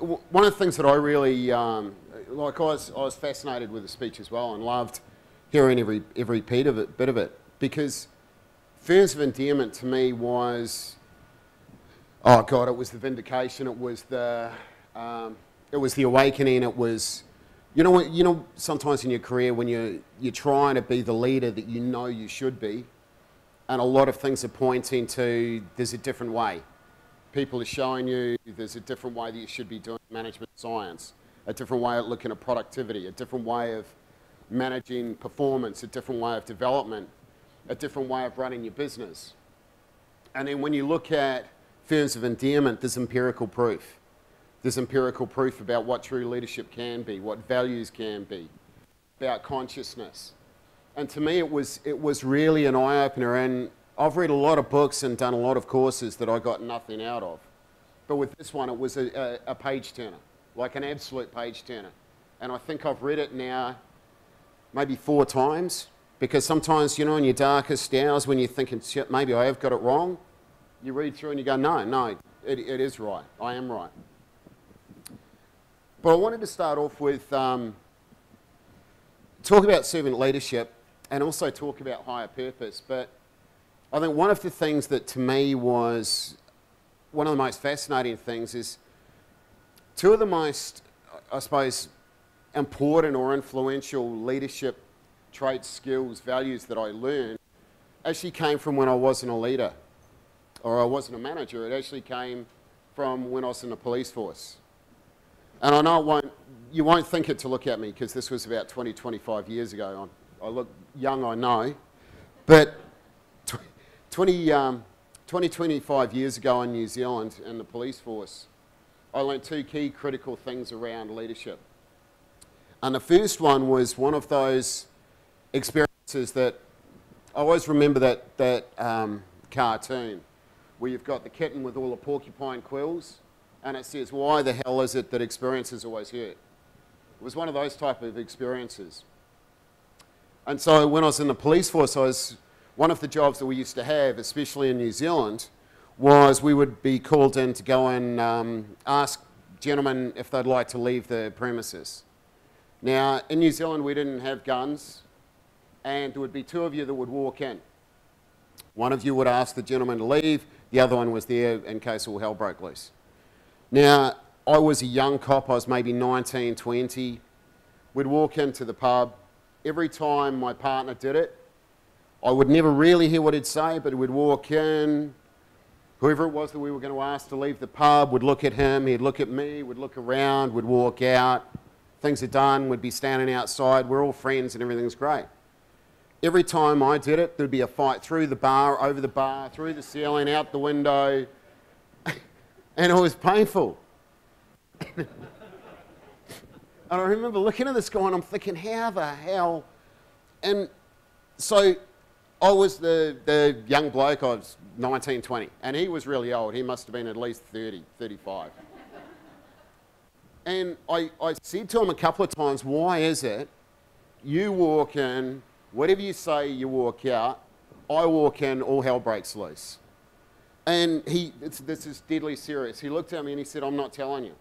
one of the things that I really, um, like I was, I was fascinated with the speech as well and loved hearing every, every bit of it, bit of it because Firms of Endearment to me was, oh God, it was the vindication, it was the, um, it was the awakening, it was, you know, you know, sometimes in your career when you're, you're trying to be the leader that you know you should be, and a lot of things are pointing to there's a different way. People are showing you there's a different way that you should be doing management science, a different way of looking at productivity, a different way of managing performance, a different way of development, a different way of running your business. And then when you look at firms of endearment, there's empirical proof. There's empirical proof about what true leadership can be, what values can be, about consciousness. And to me, it was, it was really an eye opener. And I've read a lot of books and done a lot of courses that I got nothing out of. But with this one, it was a, a, a page turner, like an absolute page turner. And I think I've read it now maybe four times because sometimes, you know, in your darkest hours when you're thinking, maybe I have got it wrong, you read through and you go, no, no, it, it is right. I am right. But I wanted to start off with um, talk about servant leadership and also talk about higher purpose. But I think one of the things that to me was one of the most fascinating things is two of the most, I suppose, important or influential leadership traits, skills, values that I learned actually came from when I wasn't a leader or I wasn't a manager. It actually came from when I was in the police force. And I know won't, you won't think it to look at me because this was about 20, 25 years ago. I, I look young, I know. But 20, um, 20, 25 years ago in New Zealand in the police force, I learned two key critical things around leadership. And the first one was one of those experiences that I always remember that, that um, cartoon where you've got the kitten with all the porcupine quills and it says, why the hell is it that experiences always hurt? It was one of those type of experiences. And so when I was in the police force, I was, one of the jobs that we used to have, especially in New Zealand, was we would be called in to go and um, ask gentlemen if they'd like to leave the premises. Now, in New Zealand, we didn't have guns, and there would be two of you that would walk in. One of you would ask the gentleman to leave, the other one was there in case all hell broke loose. Now, I was a young cop, I was maybe 19, 20. We'd walk into the pub. Every time my partner did it, I would never really hear what he'd say, but we'd walk in. Whoever it was that we were going to ask to leave the pub would look at him, he'd look at me, We'd look around, We'd walk out. Things are done, we'd be standing outside, we're all friends and everything's great. Every time I did it, there'd be a fight through the bar, over the bar, through the ceiling, out the window, and it was painful. and I remember looking at this guy and I'm thinking, how the hell? And so I was the, the young bloke, I was 19, 20, and he was really old. He must have been at least 30, 35. And I, I said to him a couple of times, why is it you walk in, whatever you say, you walk out, I walk in, all hell breaks loose. And he, this is deadly serious. He looked at me and he said, I'm not telling you.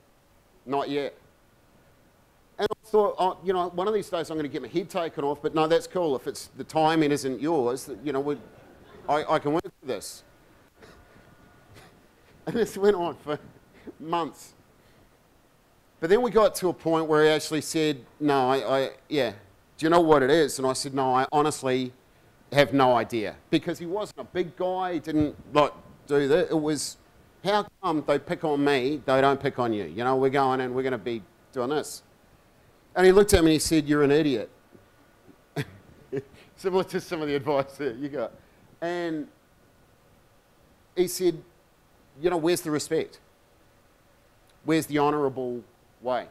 Not yet. And I thought, oh, you know, one of these days I'm going to get my head taken off, but no, that's cool. If it's the timing isn't yours, you know, I, I can work with this. And this went on for months. But then we got to a point where he actually said, no, I, I, yeah, do you know what it is? And I said, no, I honestly have no idea. Because he wasn't a big guy, he didn't like do that. It was, how come they pick on me, they don't pick on you? You know, we're going and we're going to be doing this. And he looked at me and he said, you're an idiot. Similar to some of the advice that you got. And he said, you know, where's the respect? Where's the honourable way?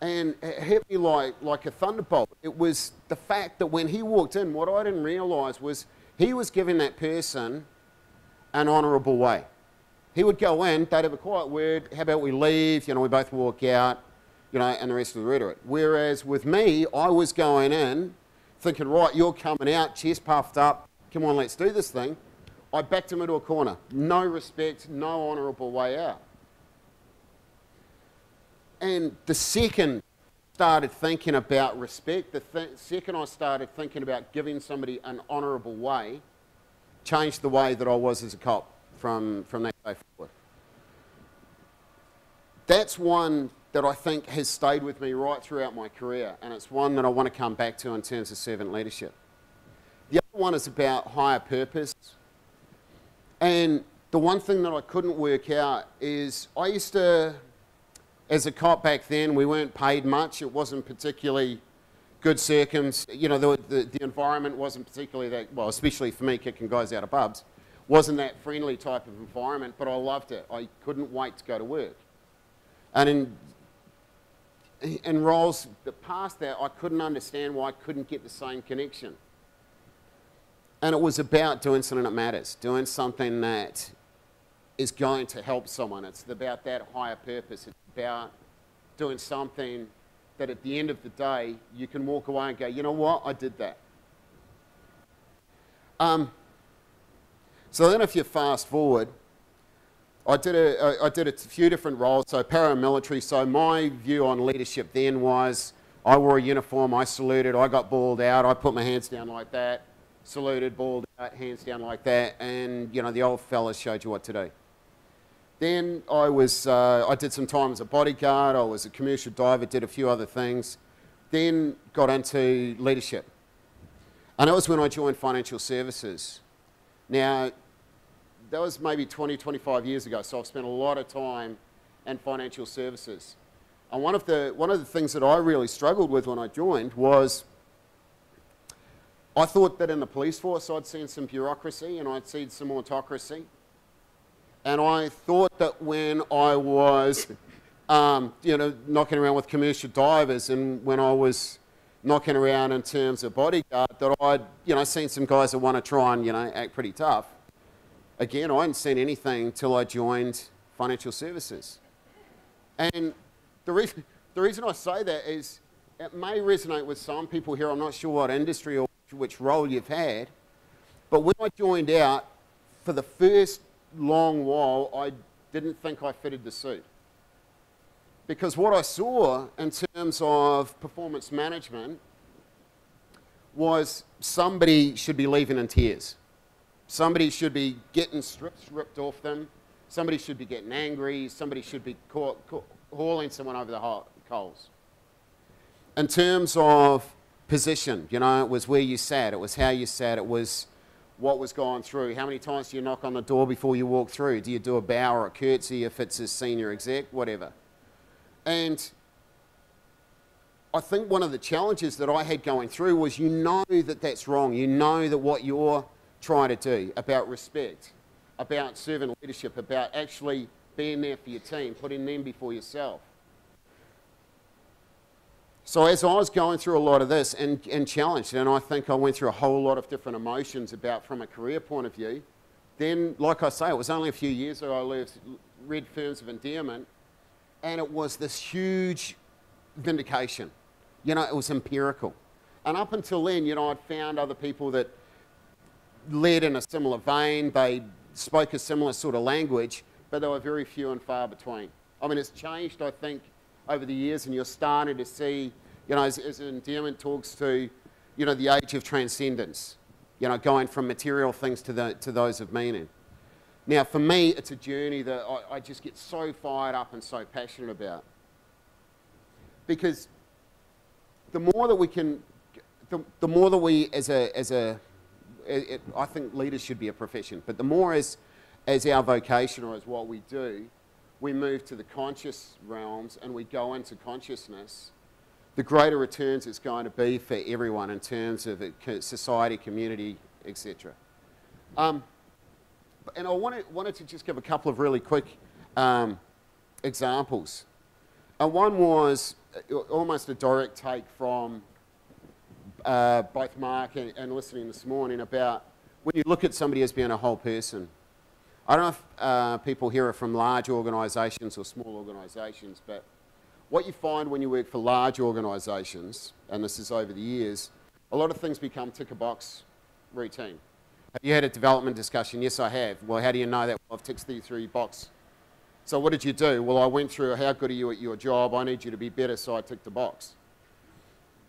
And it hit me like, like a thunderbolt. It was the fact that when he walked in, what I didn't realise was he was giving that person an honourable way. He would go in, they'd have a quiet word, how about we leave, you know, we both walk out, you know, and the rest of the rhetoric. Whereas with me, I was going in thinking, right, you're coming out, chest puffed up, come on, let's do this thing. I backed him into a corner. No respect, no honourable way out. and the second started thinking about respect, the th- second I started thinking about giving somebody an honourable way, changed the way that I was as a cop from, from that day forward. That's one that I think has stayed with me right throughout my career, and it's one that I want to come back to in terms of servant leadership. The other one is about higher purpose. And the one thing that I couldn't work out is I used to, as a cop back then, we weren't paid much. It wasn't particularly good circums. You know, the, the, the environment wasn't particularly that, well, especially for me, kicking guys out of pubs, wasn't that friendly type of environment, but I loved it. I couldn't wait to go to work. And in, in roles the past that, I couldn't understand why I couldn't get the same connection. And it was about doing something that matters, doing something that is going to help someone. It's about that higher purpose. It's about doing something that at the end of the day, you can walk away and go, you know what, I did that. Um, so then if you fast forward, I did, a, I did a few different roles, so paramilitary. So my view on leadership then was I wore a uniform, I saluted, I got bawled out, I put my hands down like that, saluted, bawled out, hands down like that, and you know the old fellas showed you what to do. Then I was, uh, I did some time as a bodyguard, I was a commercial diver, did a few other things. Then got into leadership. And that was when I joined financial services. Now, that was maybe 20, 25 years ago, so I've spent a lot of time in financial services. And one of the, one of the things that I really struggled with when I joined was I thought that in the police force I'd seen some bureaucracy and I'd seen some autocracy. And I thought that when I was, um, you know, knocking around with commercial divers and when I was knocking around in terms of bodyguard, that I'd, you know, seen some guys that want to try and, you know, act pretty tough. Again, I hadn't seen anything until I joined financial services. And the reason, the reason I say that is it may resonate with some people here. I'm not sure what industry or which role you've had. But when I joined out, for the first long while, I didn't think I fitted the suit. Because what I saw in terms of performance management was somebody should be leaving in tears. Somebody should be getting strips ripped off them. Somebody should be getting angry. Somebody should be caught, hauling someone over the coals. In terms of position. You know, it was where you sat, it was how you sat, it was what was going through. How many times do you knock on the door before you walk through? Do you do a bow or a curtsy if it's a senior exec, whatever? And I think one of the challenges that I had going through was you know that that's wrong. You know that what you're trying to do about respect, about servant leadership, about actually being there for your team, putting them before yourself. So as I was going through a lot of this and, and challenged, and I think I went through a whole lot of different emotions about from a career point of view, then, like I say, it was only a few years ago I left, read Firms of Endearment, and it was this huge vindication. You know, it was empirical. And up until then, you know, I'd found other people that led in a similar vein, they spoke a similar sort of language, but they were very few and far between. I mean, it's changed, I think, over the years, and you're starting to see, you know, as, as endearment talks to, you know, the age of transcendence, you know, going from material things to, the, to those of meaning. Now, for me, it's a journey that I, I just get so fired up and so passionate about. Because the more that we can, the, the more that we, as a, as a it, I think leaders should be a profession, but the more as, as our vocation or as what we do, we move to the conscious realms and we go into consciousness, the greater returns it's going to be for everyone in terms of society, community, etc. Um, and I wanted, wanted to just give a couple of really quick um, examples. Uh, one was uh, almost a direct take from uh, both Mark and, and listening this morning about when you look at somebody as being a whole person, I don't know if uh, people here are from large organisations or small organisations, but what you find when you work for large organisations, and this is over the years, a lot of things become tick a box routine. Have you had a development discussion? Yes, I have. Well, how do you know that? Well, I've ticked these three box So what did you do? Well, I went through how good are you at your job? I need you to be better, so I ticked the box.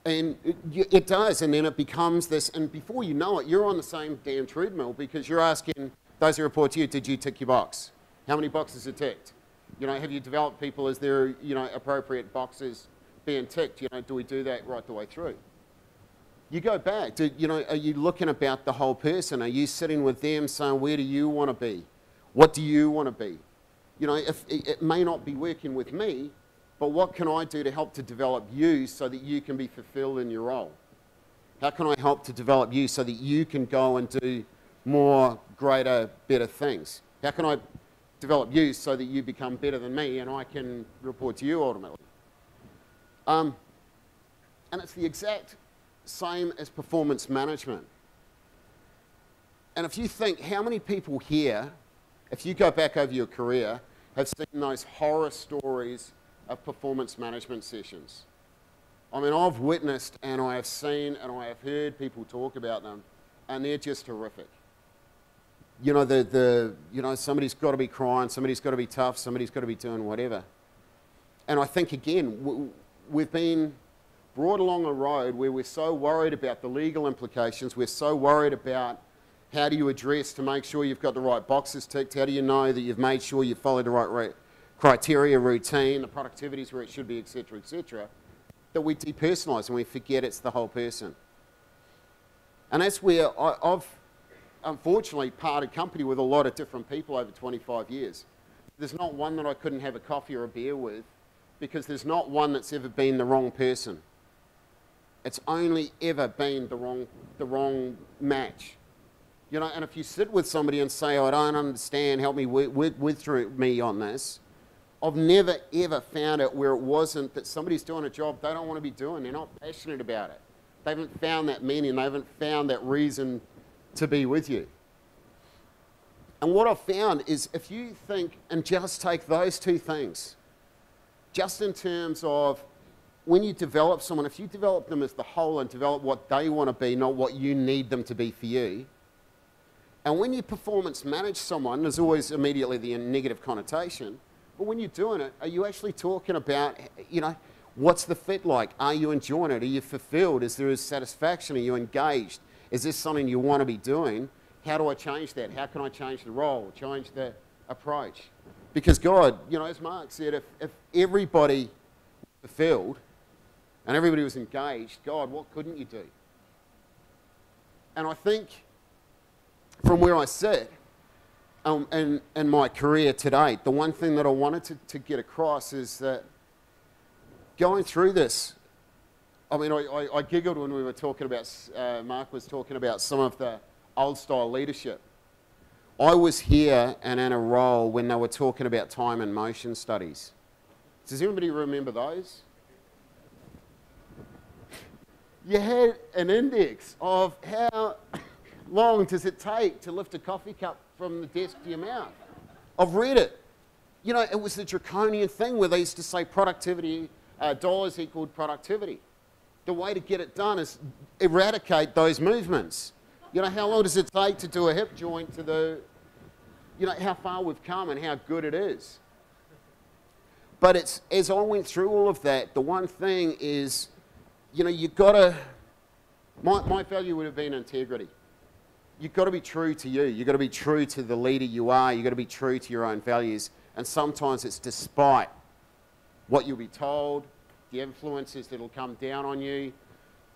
And it, it does, and then it becomes this, and before you know it, you're on the same damn treadmill because you're asking those who report to you, did you tick your box? How many boxes are ticked? You know, have you developed people? Is there, you know, appropriate boxes being ticked? You know, do we do that right the way through? You go back, do, you know, are you looking about the whole person? Are you sitting with them saying, where do you want to be? What do you want to be? You know, if, it may not be working with me, but what can I do to help to develop you so that you can be fulfilled in your role? How can I help to develop you so that you can go and do more, greater, better things? How can I develop you so that you become better than me and I can report to you ultimately? Um, and it's the exact same as performance management. And if you think how many people here, if you go back over your career, have seen those horror stories of performance management sessions. I mean, I've witnessed and I have seen and I have heard people talk about them, and they're just horrific. You know, the, the, you know somebody's got to be crying, somebody's got to be tough, somebody's got to be doing whatever. And I think, again, we've been brought along a road where we're so worried about the legal implications, we're so worried about how do you address to make sure you've got the right boxes ticked, how do you know that you've made sure you've followed the right criteria, routine, the productivity is where it should be, etc., etc., that we depersonalise and we forget it's the whole person. And that's where I, I've unfortunately parted company with a lot of different people over 25 years. There's not one that I couldn't have a coffee or a beer with because there's not one that's ever been the wrong person. It's only ever been the wrong, the wrong match. You know, and if you sit with somebody and say, oh, I don't understand, help me with, with through me on this, I've never ever found it where it wasn't that somebody's doing a job they don't want to be doing. They're not passionate about it. They haven't found that meaning. They haven't found that reason to be with you. And what I've found is if you think and just take those two things, just in terms of when you develop someone, if you develop them as the whole and develop what they want to be, not what you need them to be for you, and when you performance manage someone, there's always immediately the negative connotation. But when you're doing it, are you actually talking about, you know, what's the fit like? Are you enjoying it? Are you fulfilled? Is there satisfaction? Are you engaged? Is this something you want to be doing? How do I change that? How can I change the role, change the approach? Because God, you know, as Mark said, if, if everybody fulfilled and everybody was engaged, God, what couldn't you do? And I think from where I sit, um, in, in my career today, the one thing that I wanted to, to get across is that going through this, I mean, I, I, I giggled when we were talking about, uh, Mark was talking about some of the old style leadership. I was here and in a role when they were talking about time and motion studies. Does anybody remember those? You had an index of how long does it take to lift a coffee cup from the desk to your mouth. I've read it. You know, it was the draconian thing where they used to say productivity, uh, dollars equaled productivity. The way to get it done is eradicate those movements. You know, how long does it take to do a hip joint to the, you know, how far we've come and how good it is. But it's, as I went through all of that, the one thing is, you know, you've got to, my, my value would have been integrity you've got to be true to you. You've got to be true to the leader you are. You've got to be true to your own values. And sometimes it's despite what you'll be told, the influences that'll come down on you,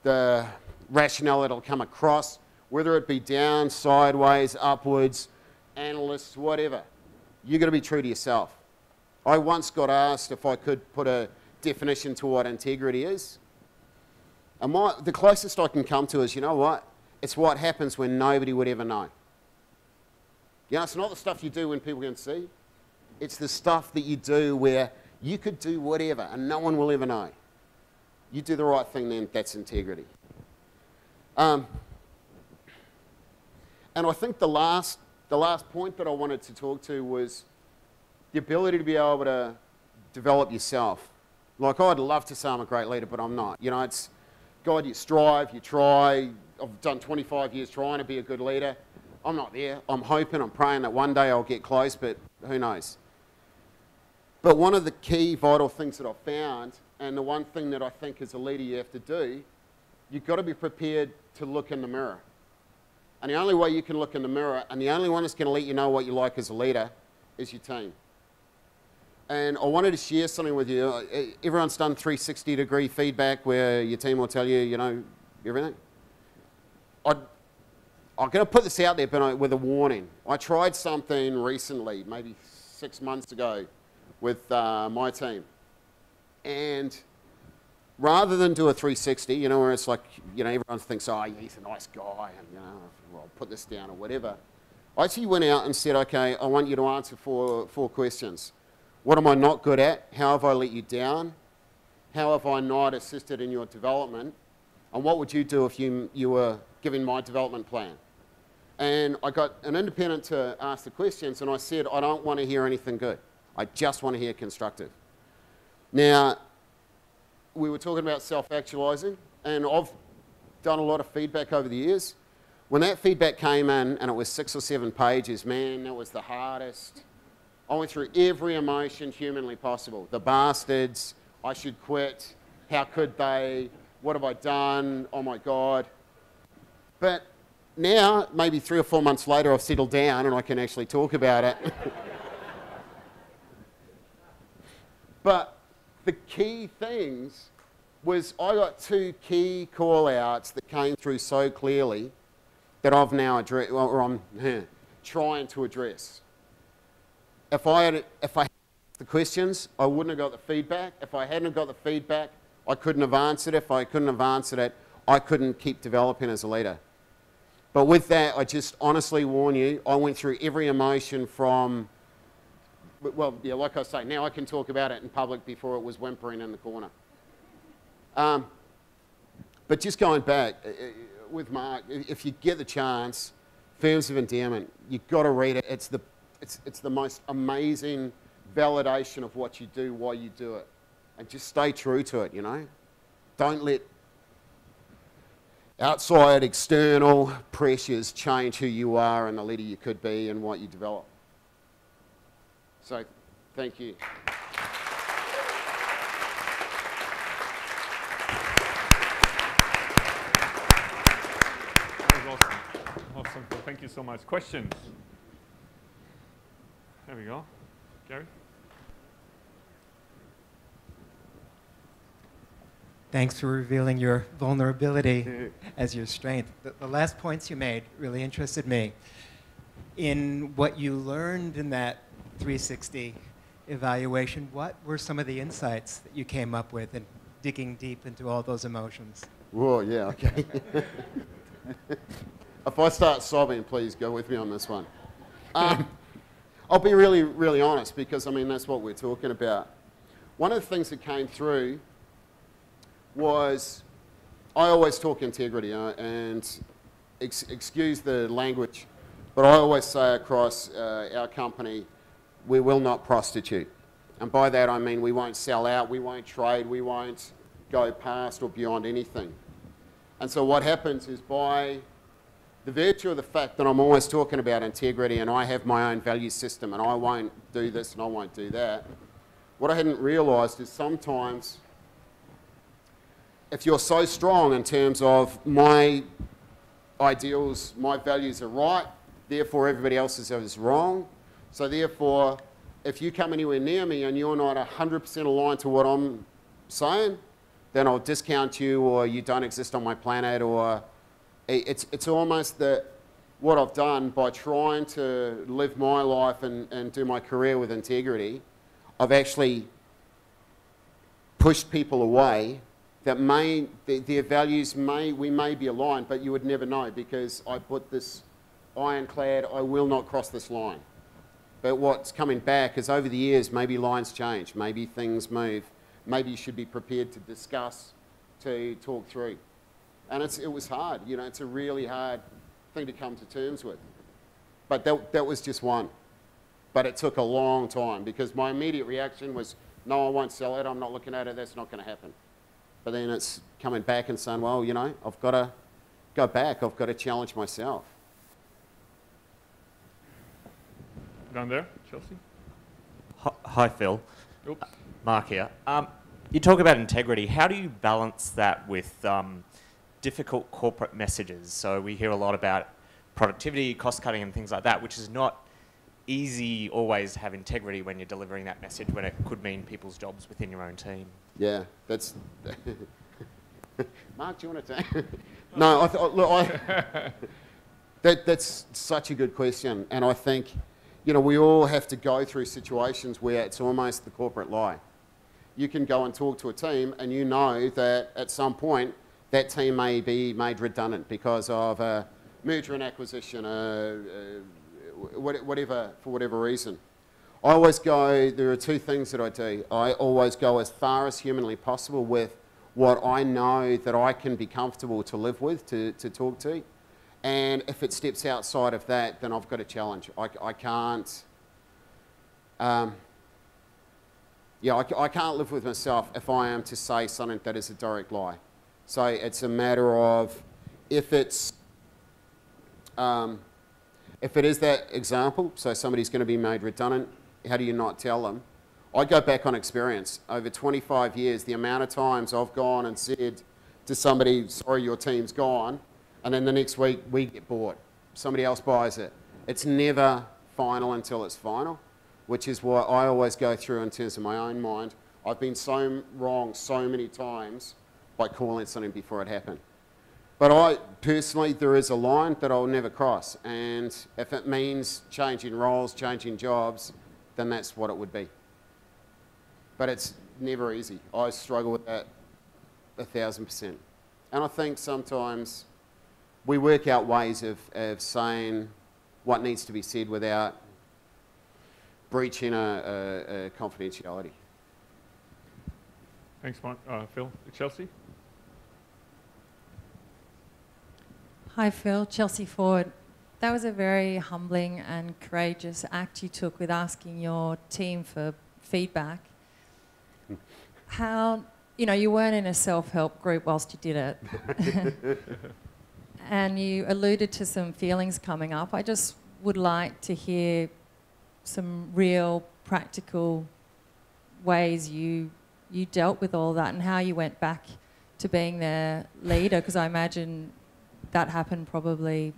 the rationale that'll come across, whether it be down, sideways, upwards, analysts, whatever. You've got to be true to yourself. I once got asked if I could put a definition to what integrity is. And my, the closest I can come to is, you know what? It's what happens when nobody would ever know. You know, it's not the stuff you do when people can see. It's the stuff that you do where you could do whatever and no one will ever know. You do the right thing, then that's integrity. Um, and I think the last, the last point that I wanted to talk to was the ability to be able to develop yourself. Like, I'd love to say I'm a great leader, but I'm not. You know, it's, God, you strive, you try, I've done 25 years trying to be a good leader. I'm not there. I'm hoping, I'm praying that one day I'll get close, but who knows? But one of the key vital things that I've found, and the one thing that I think as a leader you have to do, you've got to be prepared to look in the mirror. And the only way you can look in the mirror, and the only one that's going to let you know what you like as a leader, is your team. And I wanted to share something with you. Everyone's done 360 degree feedback where your team will tell you, you know, everything. I am going to put this out there, but I, with a warning. I tried something recently, maybe six months ago, with uh, my team. And rather than do a 360, you know, where it's like, you know, everyone thinks, oh, he's a nice guy, and, you know, I'll put this down or whatever. I actually went out and said, okay, I want you to answer four, four questions. What am I not good at? How have I let you down? How have I not assisted in your development? And what would you do if you, you were giving my development plan? And I got an independent to ask the questions, and I said, I don't want to hear anything good. I just want to hear constructive. Now, we were talking about self-actualizing, and I've done a lot of feedback over the years. When that feedback came in, and it was six or seven pages, man, that was the hardest. I went through every emotion humanly possible. The bastards, I should quit, how could they, what have I done, oh my God. But now, maybe three or four months later, I've settled down and I can actually talk about it. But the key things was I got two key call outs that came through so clearly that I've now addressed, or I'm trying to address. If I had, if I had the questions, I wouldn't have got the feedback. If I hadn't got the feedback, I couldn't have answered it. If I couldn't have answered it, I couldn't keep developing as a leader. But with that, I just honestly warn you, I went through every emotion from well, yeah, like I say, now I can talk about it in public before it was whimpering in the corner. Um, but just going back uh, uh, with Mark, if you get the chance, Firms of Endearment, you've got to read it. It's the, it's, it's the most amazing validation of what you do, why you do it. And just stay true to it, you know? Don't let outside external pressures change who you are and the leader you could be and what you develop. So thank you. That was awesome. Awesome. thank you so much. Questions? There we go. Gary? Thanks for revealing your vulnerability as your strength. The, the, last points you made really interested me. In what you learned in that 360 evaluation, what were some of the insights that you came up with in digging deep into all those emotions? Whoa, yeah, okay. if I start sobbing, please go with me on this one. Um, I'll be really, really honest because, I mean, that's what we're talking about. One of the things that came through was I always talk integrity, uh, and ex excuse the language, but I always say across uh, our company, we will not prostitute. And by that I mean we won't sell out, we won't trade, we won't go past or beyond anything. And so what happens is by the virtue of the fact that I'm always talking about integrity and I have my own value system and I won't do this and I won't do that, what I hadn't realised is sometimes if you're so strong in terms of my ideals, my values are right, therefore everybody else's is wrong, so therefore, if you come anywhere near me and you're not 100% aligned to what I'm saying, then I'll discount you or you don't exist on my planet or it's, it's almost that what I've done by trying to live my life and, and do my career with integrity, I've actually pushed people away that may, their values may, we may be aligned, but you would never know because I put this ironclad, I will not cross this line. But what's coming back is over the years, maybe lines change, maybe things move, maybe you should be prepared to discuss, to talk through. And it was hard, you know, it's a really hard thing to come to terms with. But that, that was just one. But it took a long time because my immediate reaction was, no, I won't sell it, I'm not looking at it, that's not going to happen. But then it's coming back and saying, well, you know, I've got to go back, I've got to challenge myself. Down there, Chelsea. Hi, Phil. Oops. Mark here. Um, you talk about integrity. How do you balance that with um, difficult corporate messages? So we hear a lot about productivity, cost cutting, and things like that, which is not easy always to have integrity when you're delivering that message when it could mean people's jobs within your own team. Yeah, that's. Mark, do you want to take? no, I th- look, I, that, that's such a good question, and I think, you know, we all have to go through situations where it's almost the corporate lie. You can go and talk to a team, and you know that at some point that team may be made redundant because of a merger and acquisition, uh, uh, whatever for whatever reason. I always go. There are two things that I do. I always go as far as humanly possible with what I know that I can be comfortable to live with, to, to talk to. And if it steps outside of that, then I've got a challenge. I, I can't, um, yeah, I, I can't live with myself if I am to say something that is a direct lie. So it's a matter of if it's, um, if it is that example, so somebody's going to be made redundant, how do you not tell them? I go back on experience. Over 25 years, the amount of times I've gone and said to somebody, sorry, your team's gone, and then the next week we get bought. Somebody else buys it. It's never final until it's final, which is what I always go through in terms of my own mind. I've been so wrong so many times by calling something before it happened. But I personally, there is a line that I'll never cross, and if it means changing roles, changing jobs, then that's what it would be but it's never easy. I struggle with that a thousand percent. And I think sometimes we work out ways of, of saying what needs to be said without breaching a, a, a confidentiality. Thanks, Mark. Uh, Phil. Chelsea? Hi, Phil. Chelsea Ford. That was a very humbling and courageous act you took with asking your team for feedback how, you know, you weren't in a self help group whilst you did it. and you alluded to some feelings coming up. I just would like to hear some real practical ways you you dealt with all that and how you went back to being their leader because I imagine that happened probably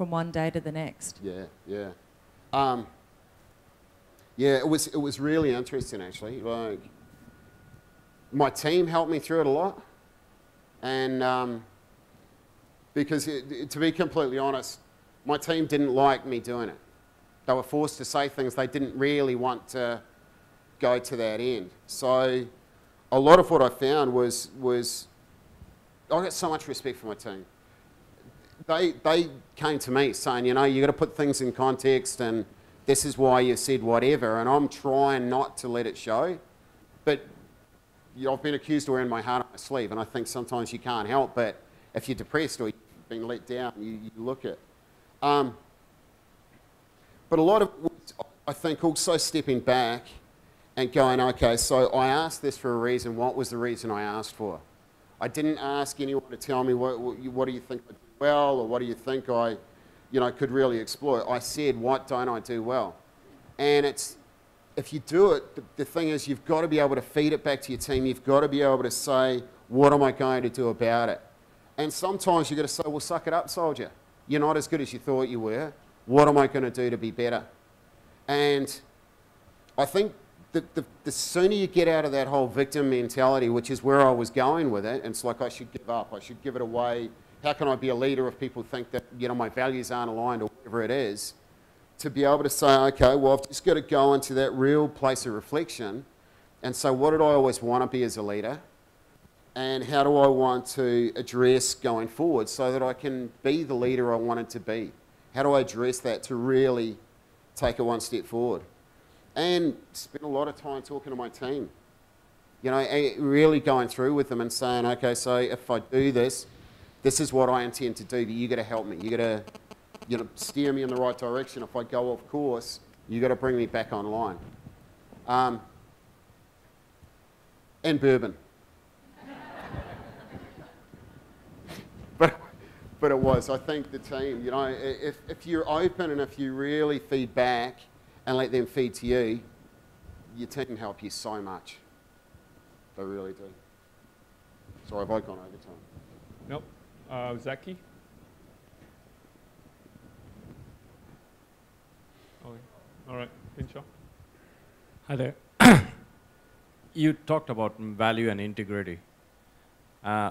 from one day to the next. Yeah, yeah. Um, yeah, it was it was really interesting actually. Like my team helped me through it a lot. And um, because, it, it, to be completely honest, my team didn't like me doing it. They were forced to say things they didn't really want to go to that end. So, a lot of what I found was, was I got so much respect for my team. They, they came to me saying, you know, you've got to put things in context and this is why you said whatever. And I'm trying not to let it show. But you know, I've been accused of wearing my heart on my sleeve, and I think sometimes you can't help but if you're depressed or you've been let down, you, you look at. Um, but a lot of, I think, also stepping back and going, okay, so I asked this for a reason. What was the reason I asked for? I didn't ask anyone to tell me what, what do you think I well or what do you think I, you know, could really exploit. I said, what don't I do well? And it's if you do it, the, the thing is you've got to be able to feed it back to your team. You've got to be able to say, what am I going to do about it? And sometimes you've got to say, well, suck it up, soldier. You're not as good as you thought you were. What am I going to do to be better? And I think the, the, the, sooner you get out of that whole victim mentality, which is where I was going with it, and it's like I should give up, I should give it away. How can I be a leader if people think that you know my values aren't aligned or whatever it is? to be able to say, okay, well, I've just got to go into that real place of reflection and say, what did I always want to be as a leader? And how do I want to address going forward so that I can be the leader I wanted to be? How do I address that to really take it one step forward? And spend a lot of time talking to my team. You know, eh, really going through with them and saying, okay, so if I do this, this is what I intend to do, but you got to help me. You got to you know, steer me in the right direction. If I go off course, you got to bring me back online. Um, and bourbon. but, but it was. I think the team, you know, if, if you're open and if you really feed back and let them feed to you, your team help you so much. They really do. Sorry, have I gone over time? Nope. Uh, Zaki? Okay. All right. Pinchot? Hi there. you talked about value and integrity. Uh,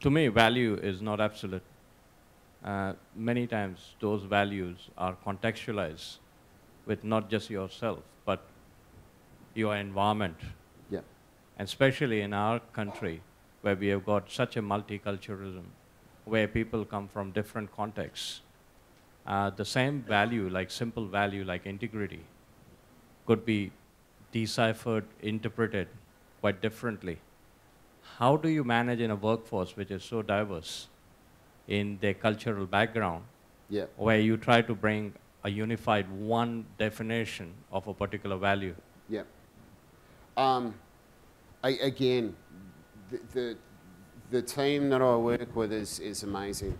to me, value is not absolute. Uh, many times, those values are contextualized with not just yourself, but your environment. Yeah. And especially in our country, where we have got such a multiculturalism, where people come from different contexts, uh, the same value, like simple value, like integrity, could be deciphered, interpreted quite differently. How do you manage in a workforce which is so diverse in their cultural background, Yeah. where you try to bring a unified one definition of a particular value? Yeah. Um, I, again, the, the, the team that I work with is, is amazing.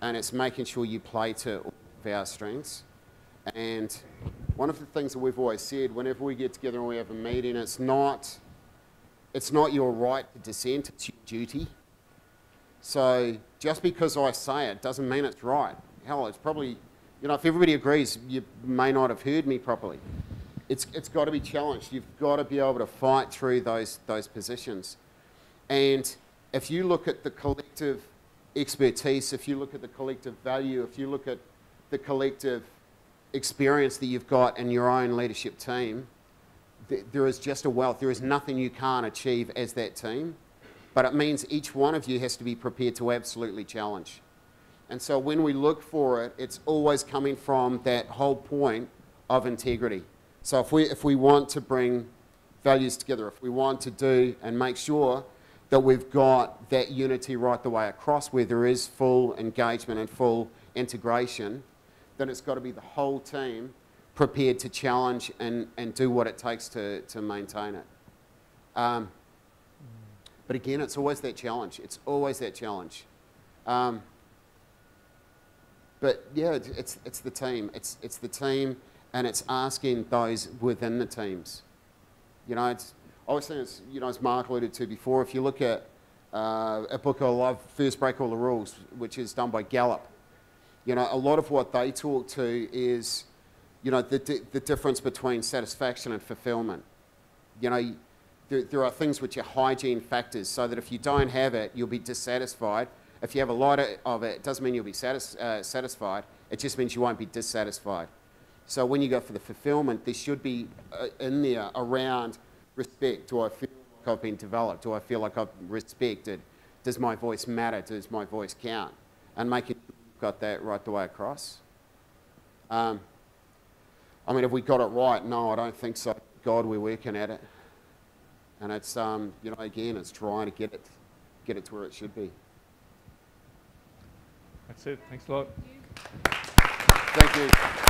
And it's making sure you play to all of our strengths. And one of the things that we've always said, whenever we get together and we have a meeting, it's not, it's not your right to dissent, it's your duty. So just because I say it doesn't mean it's right. Hell, it's probably, you know, if everybody agrees, you may not have heard me properly. It's, it's got to be challenged. You've got to be able to fight through those, those positions. And if you look at the collective expertise, if you look at the collective value, if you look at the collective experience that you've got in your own leadership team, th- there is just a wealth. There is nothing you can't achieve as that team. But it means each one of you has to be prepared to absolutely challenge. And so when we look for it, it's always coming from that whole point of integrity. So if we, if we want to bring values together, if we want to do and make sure that we've got that unity right the way across where there is full engagement and full integration, then it's got to be the whole team prepared to challenge and, and do what it takes to, to maintain it. Um, but again, it's always that challenge. It's always that challenge. Um, but yeah, it's, it's, the team. It's, it's the team and it's asking those within the teams. You know, it's, Saying, it's, you know, as Mark alluded to before, if you look at uh, a book I love, First Break All the Rules, which is done by Gallup, you know, a lot of what they talk to is, you know, the, di- the difference between satisfaction and fulfillment. You know, there, there are things which are hygiene factors, so that if you don't have it, you'll be dissatisfied. If you have a lot of- of it, it doesn't mean you'll be satis- uh, satisfied. It just means you won't be dissatisfied. So when you go for the fulfillment, there should be uh, in there around respect. Do I feel like I've been developed? Do I feel like I've been respected? Does my voice matter? Does my voice count? And making sure you've got that right the way across. Um, I mean, have we got it right? No, I don't think so. God, we're working at it. And it's, um, you know, again, it's trying to get it, get it to where it should be. That's it. Thanks a lot. Thank you.